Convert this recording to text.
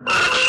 you